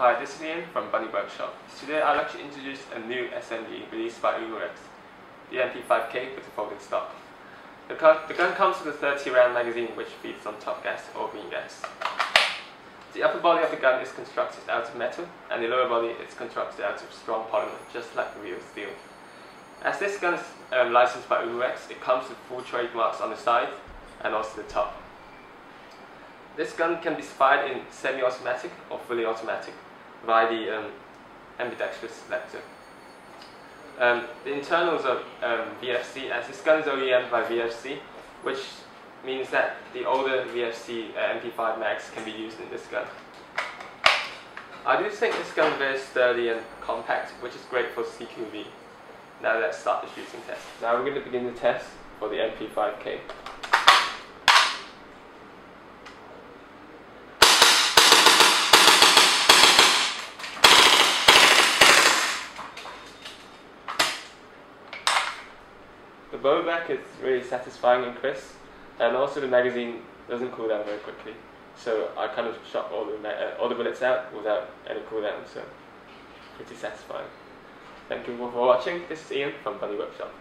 Hi, this is Ian from Bunny Workshop. Today I'd like to introduce a new SMG released by Umarex, the MP5K with a folding stock. The, the gun comes with a 30 round magazine which feeds on top gas or green gas. The upper body of the gun is constructed out of metal and the lower body is constructed out of strong polymer, just like the real steel. As this gun is um, licensed by Umarex, it comes with full trademarks on the side and also the top. This gun can be fired in semi-automatic or fully automatic via the um, ambidextrous selector. Um, the internals of um, VFC, as this gun is OEM by VFC, which means that the older VFC uh, MP5 mags can be used in this gun. I do think this gun is very sturdy and compact, which is great for CQB. Now let's start the shooting test. Now we're going to begin the test for the MP5K. The blowback is really satisfying and crisp, and also the magazine doesn't cool down very quickly. So I kind of shot all the, uh, all the bullets out without any cooldown, so pretty satisfying. Thank you all for watching. This is Ian from Bunny Workshop.